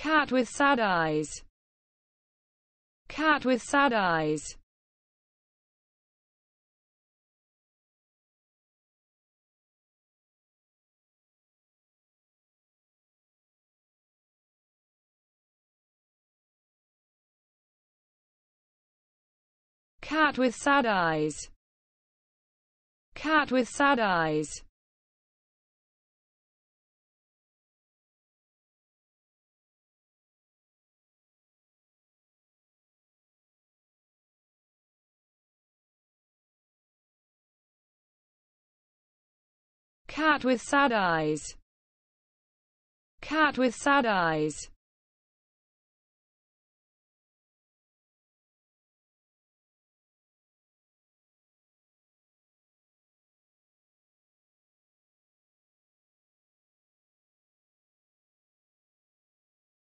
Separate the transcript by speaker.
Speaker 1: Cat with sad eyes. Cat with sad eyes. Cat with sad eyes. Cat with sad eyes. Cat with sad eyes. Cat with sad eyes.